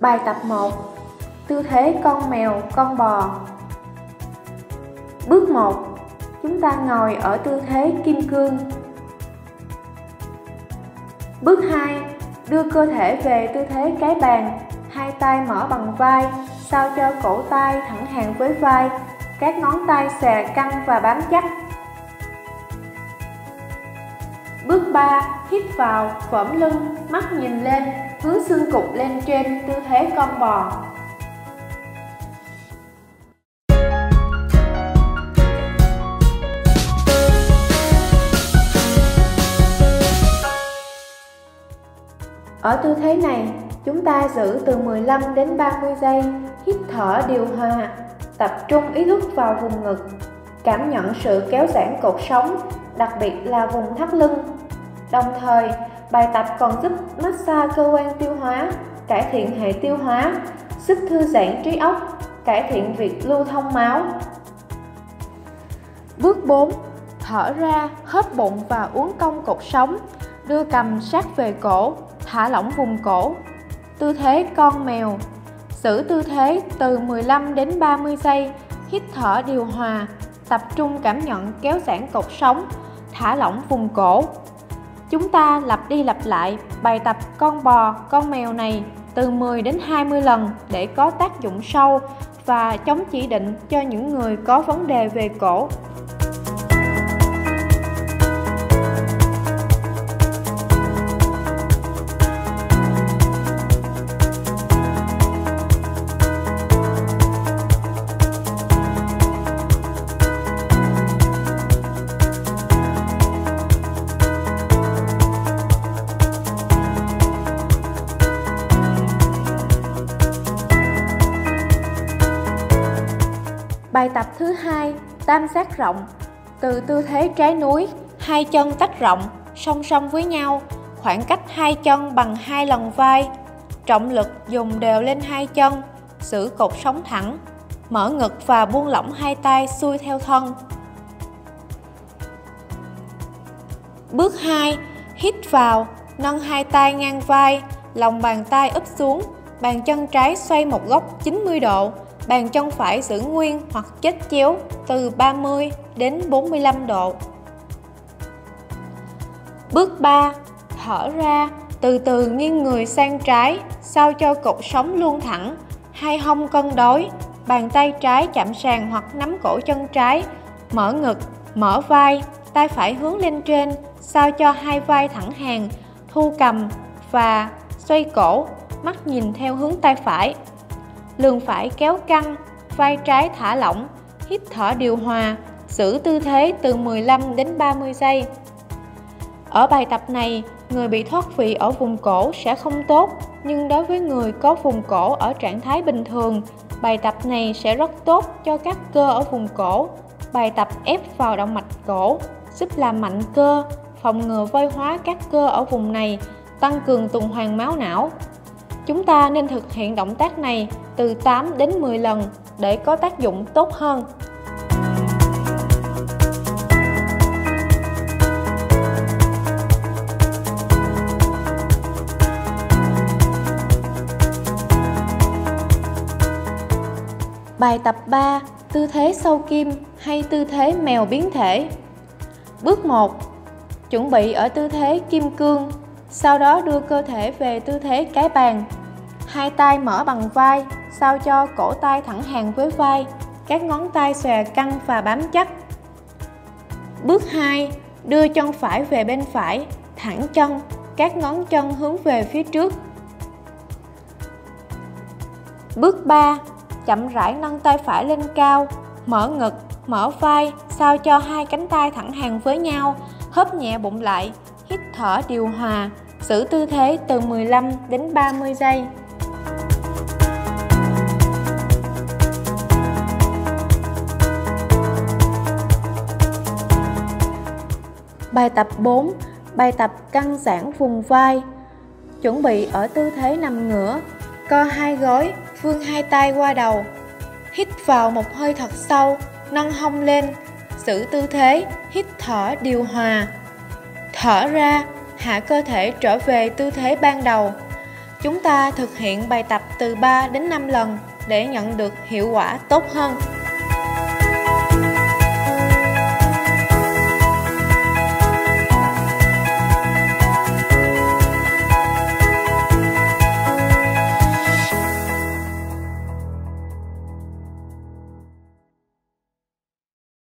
Bài tập 1 Tư thế con mèo, con bò. Bước 1 Chúng ta ngồi ở tư thế kim cương. Bước 2 Đưa cơ thể về tư thế cái bàn. Hai tay mở bằng vai Sao cho cổ tay thẳng hàng với vai. Các ngón tay xè căng và bám chắc. Bước 3. Hít vào, phỏng lưng, mắt nhìn lên, hướng xương cụt lên trên tư thế con bò. Ở tư thế này, chúng ta giữ từ 15 đến 30 giây, hít thở điều hòa, tập trung ý thức vào vùng ngực, cảm nhận sự kéo giãn cột sống, đặc biệt là vùng thắt lưng. Đồng thời, bài tập còn giúp massage cơ quan tiêu hóa, cải thiện hệ tiêu hóa, giúp thư giãn trí óc, cải thiện việc lưu thông máu. Bước 4. Thở ra, hớp bụng và uốn cong cột sống, đưa cầm sát về cổ, thả lỏng vùng cổ. Tư thế con mèo. Giữ tư thế từ 15 đến 30 giây, hít thở điều hòa, tập trung cảm nhận kéo giãn cột sống, thả lỏng vùng cổ. Chúng ta lặp đi lặp lại bài tập con bò, con mèo này từ 10 đến 20 lần để có tác dụng sâu và chống chỉ định cho những người có vấn đề về cổ. Bài tập thứ hai, tam giác rộng. Từ tư thế trái núi, hai chân tách rộng, song song với nhau, khoảng cách hai chân bằng hai lần vai. Trọng lực dùng đều lên hai chân, giữ cột sống thẳng, mở ngực và buông lỏng hai tay xuôi theo thân. Bước 2, hít vào, nâng hai tay ngang vai, lòng bàn tay úp xuống, bàn chân trái xoay một góc 90 độ, bàn chân phải giữ nguyên hoặc chết chéo từ 30 đến 45 độ. Bước 3. Thở ra, từ từ nghiêng người sang trái, sao cho cột sống luôn thẳng, hai hông cân đối, bàn tay trái chạm sàn hoặc nắm cổ chân trái, mở ngực, mở vai, tay phải hướng lên trên, sao cho hai vai thẳng hàng, thu cầm và xoay cổ, mắt nhìn theo hướng tay phải lưng phải kéo căng, vai trái thả lỏng, hít thở điều hòa, giữ tư thế từ 15 đến 30 giây. Ở bài tập này, người bị thoát vị ở vùng cổ sẽ không tốt, nhưng đối với người có vùng cổ ở trạng thái bình thường, bài tập này sẽ rất tốt cho các cơ ở vùng cổ. Bài tập ép vào động mạch cổ, giúp làm mạnh cơ, phòng ngừa vôi hóa các cơ ở vùng này, tăng cường tuần hoàn máu não, Chúng ta nên thực hiện động tác này từ 8 đến 10 lần để có tác dụng tốt hơn. Bài tập 3, tư thế sâu kim hay tư thế mèo biến thể. Bước 1. Chuẩn bị ở tư thế kim cương sau đó đưa cơ thể về tư thế cái bàn. Hai tay mở bằng vai, sao cho cổ tay thẳng hàng với vai, các ngón tay xòe căng và bám chắc. Bước 2. Đưa chân phải về bên phải, thẳng chân, các ngón chân hướng về phía trước. Bước 3. Chậm rãi nâng tay phải lên cao, mở ngực, mở vai, sao cho hai cánh tay thẳng hàng với nhau, hớp nhẹ bụng lại, hít thở điều hòa, giữ tư thế từ 15 đến 30 giây. Bài tập 4, bài tập căng giãn vùng vai. Chuẩn bị ở tư thế nằm ngửa, co hai gối, vươn hai tay qua đầu. Hít vào một hơi thật sâu, nâng hông lên, giữ tư thế, hít thở điều hòa. Thở ra, hạ cơ thể trở về tư thế ban đầu. Chúng ta thực hiện bài tập từ 3 đến 5 lần để nhận được hiệu quả tốt hơn.